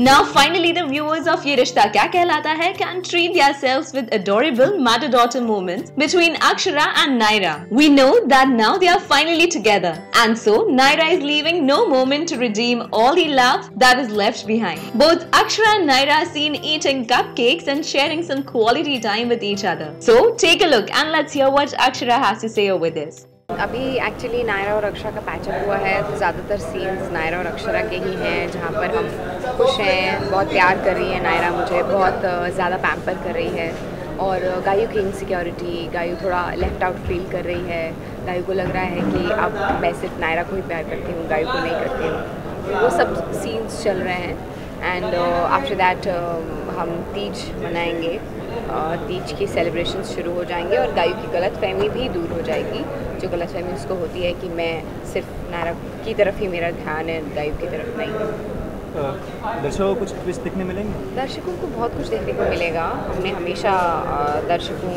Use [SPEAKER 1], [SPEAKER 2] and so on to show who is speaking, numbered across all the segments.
[SPEAKER 1] Now finally the viewers of Ye Rishta Kya Kehlata Hai can treat themselves with adorable mother-daughter moments between Akshara and Naira. We know that now they are finally together and so Naira is leaving no moment to redeem all the love that is left behind. Both Akshara and Naira are seen eating cupcakes and sharing some quality time with each other. So take a look and let's hear what Akshara has to say over this.
[SPEAKER 2] अभी actually Naira और अक्षरा का patch up हुआ है तो ज़्यादातर scenes Naira और अक्षरा के ही हैं, जहाँ पर हम खुश हैं, बहुत प्यार कर रही है नायरा मुझे, बहुत ज़्यादा पैम्पर कर रही है। और गायू की इनसिक्योरिटी गायू थोड़ा लेफ़्ट आउट फील कर रही है। गायू को लग रहा है कि अब मैं सिर्फ़ नायरा को ही प्यार करती हूँ, गायू को नहीं करती हूँ। वो सब सीन्स चल रहे हैं। एंड आफ्टर दैट हम तीज मनाएँगे। तीज की सेलिब्रेशन शुरू हो जाएँगे और गायू की गलत फहमी भी दूर हो जाएगी। जो गलत फहमी उसको होती है कि मैं सिर्फ़ नायरा की तरफ़ ही मेरा ध्यान है गायू की तरफ़ नहीं।
[SPEAKER 3] दर्शकों को कुछ ट्विस्ट देखने मिलेंगे?
[SPEAKER 2] दर्शकों को बहुत कुछ देखने को मिलेगा। हमने हमेशा दर्शकों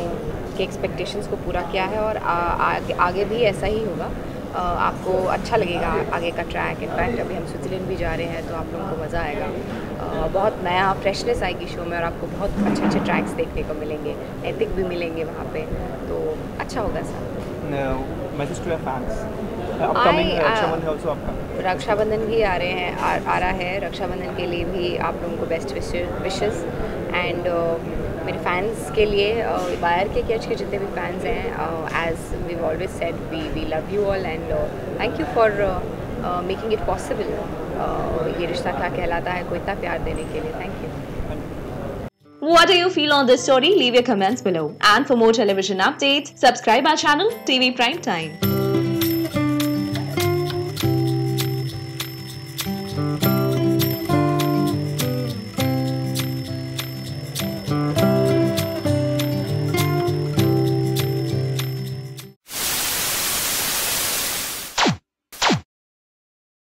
[SPEAKER 2] के एक्सपेक्टेशंस को पूरा किया है और आ, आगे, आगे भी ऐसा ही होगा। आपको अच्छा लगेगा आगे का ट्रैक इनफैक्ट अभी हम स्विट्ज़रलैंड भी जा रहे हैं तो आप लोगों को मज़ा आएगा. बहुत नया फ्रेशनेस आएगी शो में और आपको बहुत अच्छे अच्छे ट्रैक्स देखने को मिलेंगे. एथिक भी मिलेंगे वहाँ पे. तो अच्छा होगा sir
[SPEAKER 3] message to fans
[SPEAKER 2] Raksha Bandhan भी आ रहे हैं आ, आ रहा है रक्षाबंधन के लिए भी आप लोगों को बेस्ट विशेस एंड मेरे फैंस के लिए बायर के कैच के जितने भी फैंस हैं as we always said we we love you all and thank you for making it possible ये रिश्ता क्या कहलाता है को इतना प्यार देने के लिए thank you
[SPEAKER 1] What do you feel on this story? Leave your comments below. And for more television updates, subscribe our channel TV Prime Time.